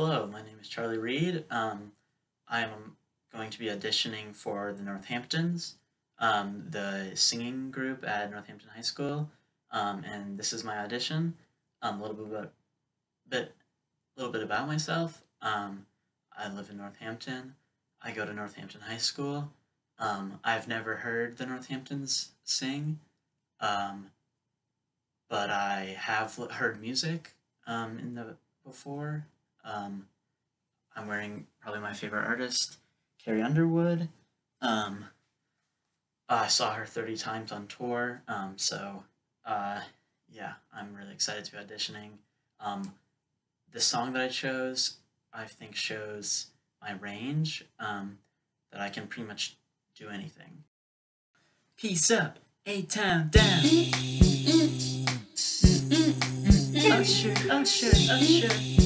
Hello, my name is Charley Reed. Um, I am going to be auditioning for the Northamptones, um, the singing group at Northampton High School, um, and this is my audition. Um, a little bit about, bit, little bit about myself. Um, I live in Northampton. I go to Northampton High School. Um, I've never heard the Northamptones sing, but I have heard music in the before. Um, I'm wearing probably my favorite artist, Carrie Underwood. Um, I saw her 30 times on tour, um, so uh, yeah, I'm really excited to be auditioning. Um, the song that I chose, I think, shows my range, um, that I can pretty much do anything. Peace up, A Town down. Usher, usher, usher.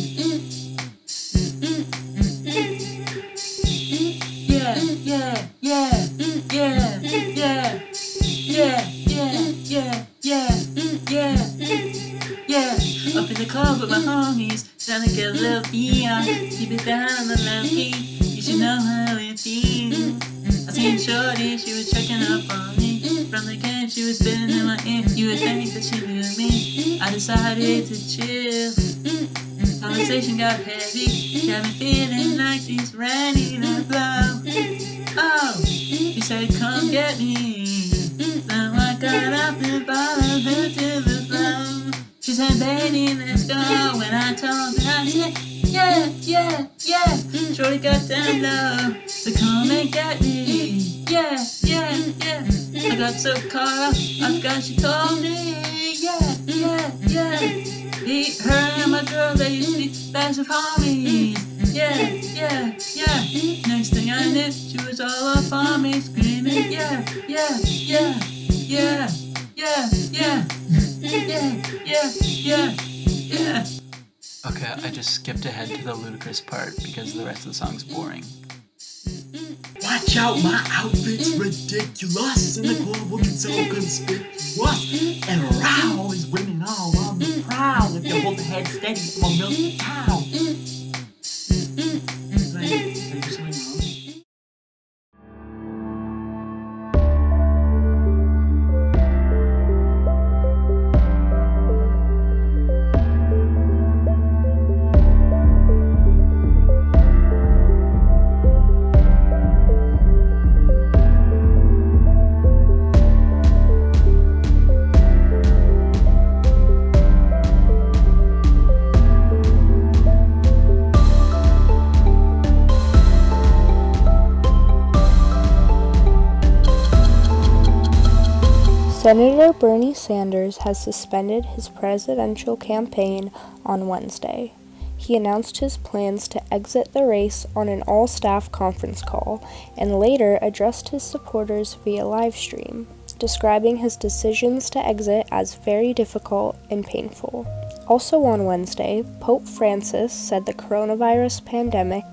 She was checking up on me. From the game, she was spitting in my ear. You would think that she knew me. I decided to chill. Mm, conversation got heavy. She Got me feeling like she's ready to blow. Oh, she said, come get me. So I got up and followed her to the floor. She said, baby, let's go. When I told her, I said, yeah, yeah, yeah. Shorty got down low. So come and get me. Got so caught up, I forgot she told me. Yeah, yeah, yeah. Me, her, and my girl, they used to be best of homies. Yeah, yeah, yeah. Next thing I knew, she was all up on me, screaming, yeah, yeah, yeah, yeah, yeah, yeah, yeah, yeah, yeah, yeah. Okay, I just skipped ahead to the ludicrous part because the rest of the song's boring. Watch out, my outfit's mm. ridiculous, and the mm. club looking so mm. conspicuous. And all these women all on the prowl. If you hold the head steady, I'm a milk Senator Bernie Sanders has suspended his presidential campaign on Wednesday. He announced his plans to exit the race on an all staff conference call and later addressed his supporters via live stream, describing his decisions to exit as very difficult and painful. Also on Wednesday, Pope Francis said the coronavirus pandemic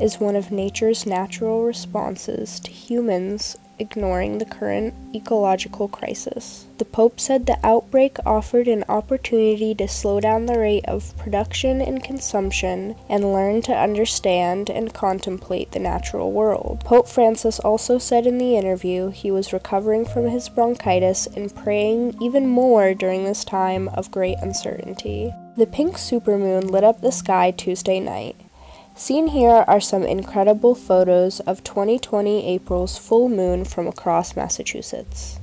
is one of nature's natural responses to humans ignoring the current ecological crisis. The Pope said the outbreak offered an opportunity to slow down the rate of production and consumption and learn to understand and contemplate the natural world. Pope Francis also said in the interview he was recovering from his bronchitis and praying even more during this time of great uncertainty. The pink supermoon lit up the sky Tuesday night. Seen here are some incredible photos of 2020 April's full moon from across Massachusetts.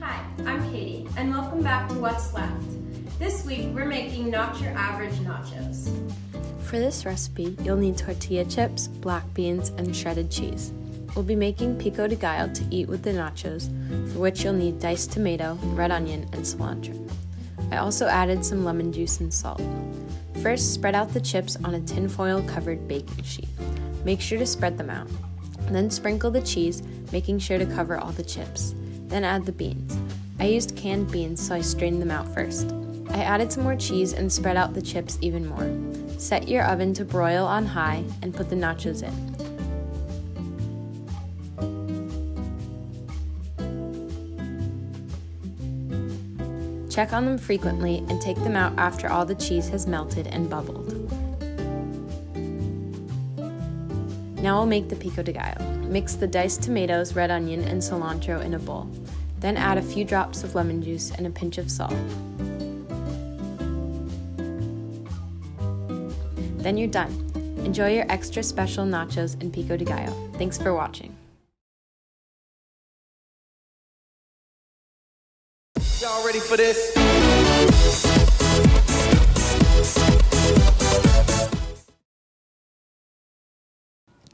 Hi, I'm Katie, and welcome back to What's Left. This week, we're making not your average nachos. For this recipe, you'll need tortilla chips, black beans, and shredded cheese. We'll be making pico de gallo to eat with the nachos, for which you'll need diced tomato, red onion, and cilantro. I also added some lemon juice and salt. First, spread out the chips on a tinfoil covered baking sheet. Make sure to spread them out. Then sprinkle the cheese, making sure to cover all the chips. Then add the beans. I used canned beans, so I strained them out first. I added some more cheese and spread out the chips even more. Set your oven to broil on high and put the nachos in. Check on them frequently and take them out after all the cheese has melted and bubbled. Now we'll make the pico de gallo. Mix the diced tomatoes, red onion, and cilantro in a bowl. Then add a few drops of lemon juice and a pinch of salt. Then you're done. Enjoy your extra special nachos and pico de gallo. Thanks for watching. Ready for this?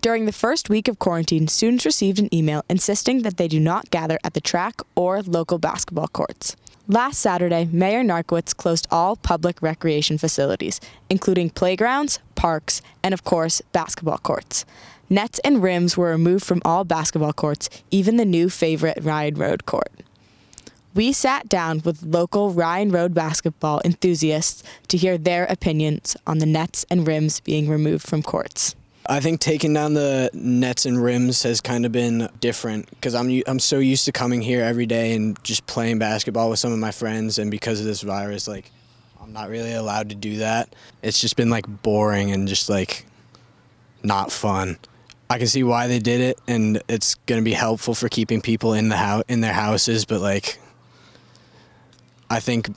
During the first week of quarantine, students received an email insisting that they do not gather at the track or local basketball courts. Last Saturday, Mayor Narkewicz closed all public recreation facilities, including playgrounds, parks, and of course, basketball courts. Nets and rims were removed from all basketball courts, even the new favorite Ryan Road court. We sat down with local Ryan Road basketball enthusiasts to hear their opinions on the nets and rims being removed from courts. I think taking down the nets and rims has kind of been different because I'm I'm so used to coming here every day and just playing basketball with some of my friends, and because of this virus, like I'm not really allowed to do that. It's just been like boring and just like not fun. I can see why they did it, and it's gonna be helpful for keeping people in the house in their houses, but like I think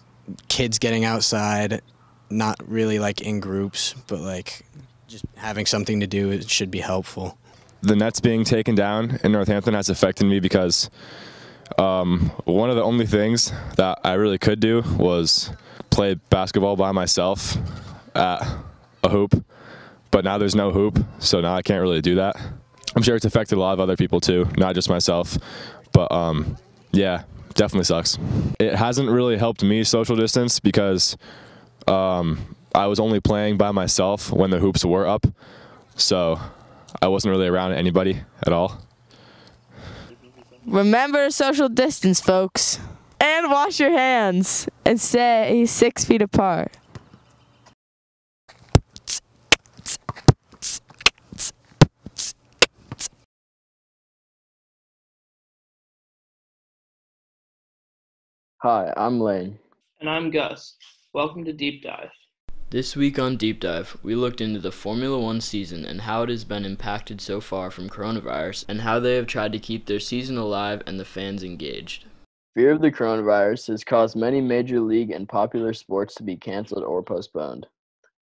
kids getting outside, not really like in groups, but like just having something to do it should be helpful. the Nets being taken down in Northampton has affected me because um, one of the only things that I really could do was play basketball by myself at a hoop, but now there's no hoop, so now I can't really do that. I'm sure it's affected a lot of other people too, not just myself, but um, yeah, definitely sucks. It hasn't really helped me social distance because um, I was only playing by myself when the hoops were up, so I wasn't really around anybody at all. Remember social distance, folks. And wash your hands and stay six feet apart. Hi, I'm Lane. And I'm Gus. Welcome to Deep Dive. This week on Deep Dive, we looked into the Formula One season and how it has been impacted so far from coronavirus and how they have tried to keep their season alive and the fans engaged. Fear of the coronavirus has caused many major league and popular sports to be canceled or postponed.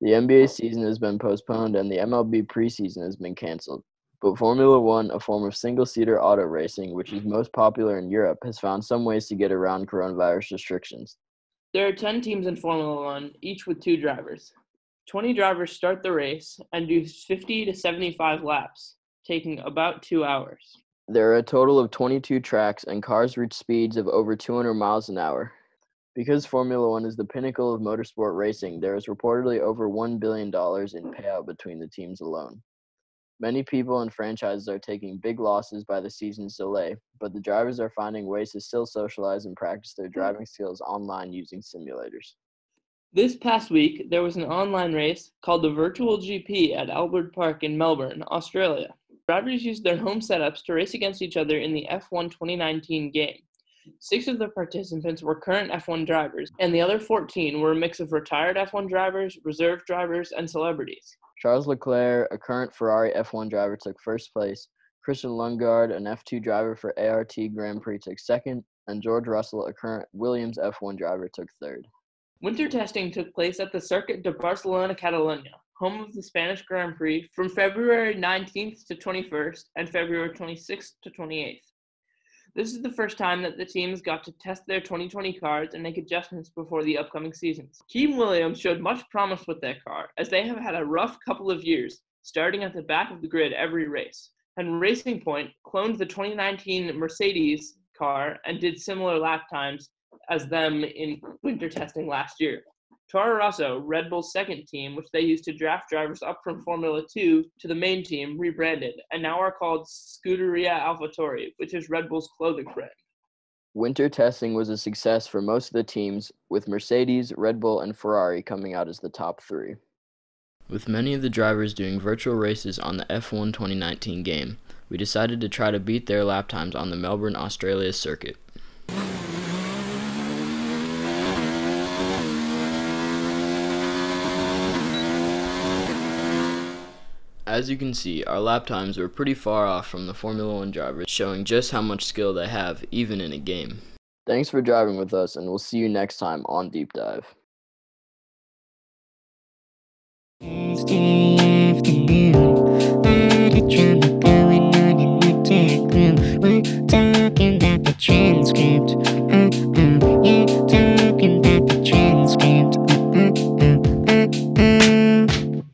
The NBA season has been postponed and the MLB preseason has been canceled. But Formula One, a form of single seater auto racing, which is most popular in Europe, has found some ways to get around coronavirus restrictions. There are 10 teams in Formula One, each with two drivers. 20 drivers start the race and do 50 to 75 laps, taking about two hours. There are a total of 22 tracks, and cars reach speeds of over 200 miles an hour. Because Formula One is the pinnacle of motorsport racing, there is reportedly over $1 billion in payout between the teams alone. Many people and franchises are taking big losses by the season's delay, but the drivers are finding ways to still socialize and practice their hmm. driving skills online using simulators. This past week, there was an online race called the Virtual GP at Albert Park in Melbourne, Australia. Drivers used their home setups to race against each other in the F1 2019 game. Six of the participants were current F1 drivers, and the other 14 were a mix of retired F1 drivers, reserve drivers, and celebrities. Charles Leclerc, a current Ferrari F1 driver, took first place. Christian Lundgaard, an F2 driver for ART Grand Prix, took second, and George Russell, a current Williams F1 driver, took third. Winter testing took place at the Circuit de Barcelona Catalunya, home of the Spanish Grand Prix, from February 19th to 21st and February 26th to 28th. This is the first time that the teams got to test their 2020 cars and make adjustments before the upcoming seasons. Team Williams showed much promise with their car, as they have had a rough couple of years, starting at the back of the grid every race. And Racing Point cloned the 2019 Mercedes car and did similar lap times as them in winter testing last year. Toro Rosso, Red Bull's second team, which they used to draft drivers up from Formula 2 to the main team, rebranded and now are called Scuderia AlphaTauri, which is Red Bull's clothing brand. Winter testing was a success for most of the teams, with Mercedes, Red Bull, and Ferrari coming out as the top three. With many of the drivers doing virtual races on the F1 2019 game, we decided to try to beat their lap times on the Melbourne, Australia circuit. As you can see, our lap times were pretty far off from the Formula One drivers, showing just how much skill they have, even in a game. Thanks for driving with us, and we'll see you next time on Deep Dive.